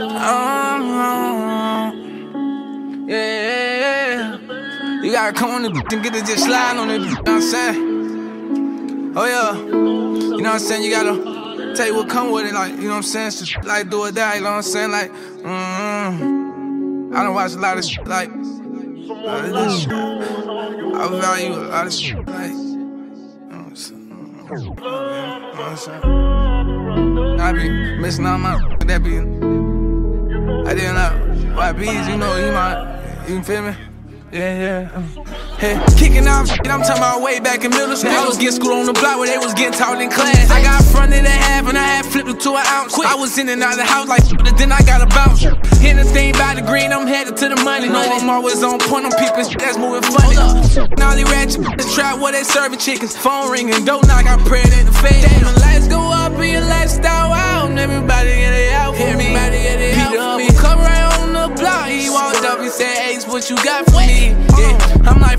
Uh, yeah, you gotta come on and get it just slide on it. You know what I'm saying? Oh yeah, you know what I'm saying? You gotta tell you what come with it, like you know what I'm saying? Like do or die, you know what I'm saying? Like, mm, I don't watch a lot of shit, like, lot of this. I value a lot of shit, like. You know what I'm saying? I be missing all my that be. I didn't know YBs, you know, you might, you feel me? Yeah, yeah. Hey, kicking off shit, I'm talking about way back in middle school. I was getting schooled on the block where they was getting taught in class. I got fronted a half and I had flipped it to an ounce. I was in and out of the house like but then I got a bounce. Anything by the green, I'm headed to the money. No, I'm always on point, I'm peeping shit that's moving funny. They ratchet, this trap where they serving chickens. Phone ringing, don't knock, I pray that the fade. Damn, the lights go up and your lifestyle out. Everybody get said, Ace, what you got for me? Yeah, I'm like,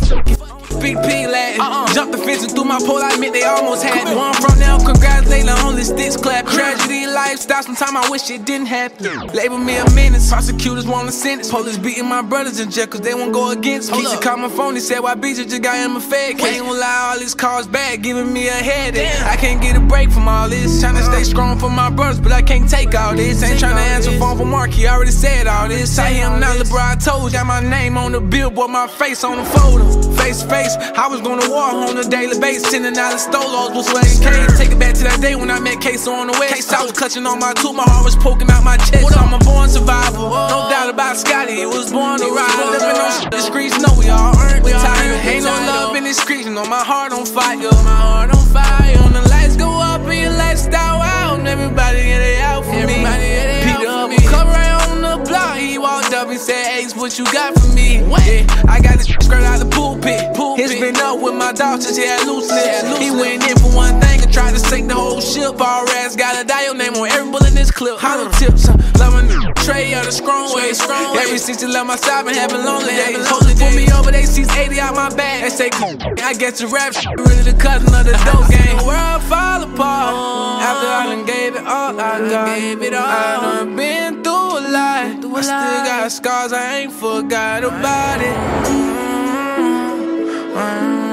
Big P Latin. Uh-uh. Jumped the fence and threw my pole. I admit they almost had me. One from now, congratulating on the sticks clap. Tragedy lifestyle, sometimes I wish it didn't happen. Label me a menace, prosecutors want a sentence. Police beating my brothers in jail cause they won't go against me. Keisha called my phone, he said, Why BJ just got him a fed? Can't even lie, all these cars back, giving me a headache. I can't get a break from all this. Trying to stay strong for my brothers, but I can't take all this. Ain't trying to answer phone for Mark, he already said all this. I am not LeBron, I told Got my name on the billboard, my face on the photo. Face to face, I was going to war on a daily basis. Sending out the stolos was sweating K. Take it back to that day when I met Case on the west. Case I was clutching on my tooth, my heart was poking out my chest. I'm a born survivor, no doubt about Scotty. He was born to ride. Living on shit the streets, know we all earned tired. Ain't no love in the streets, you know my heart on fire. My heart on fire. When the lights go up and your lifestyle out, and everybody get it out what you got for me? Yeah, I got this skirt out the pulpit. It's been up with my daughters, yeah, loose lips. He went in for one thing and tried to sink the whole ship. All rats got a dial name on every bullet in this clip. Hollow tips, uh, loving the tray of the strong way. Ever since you left my side, been having lonely days. Hopefully pull me over, they see 80 out my bag. They say, I guess the rap shit really the cousin of the dope game. The world fall apart after I done gave it all. I got gave it all. I done been through a lot. I still got scars, I ain't forgot about it. Mm-hmm.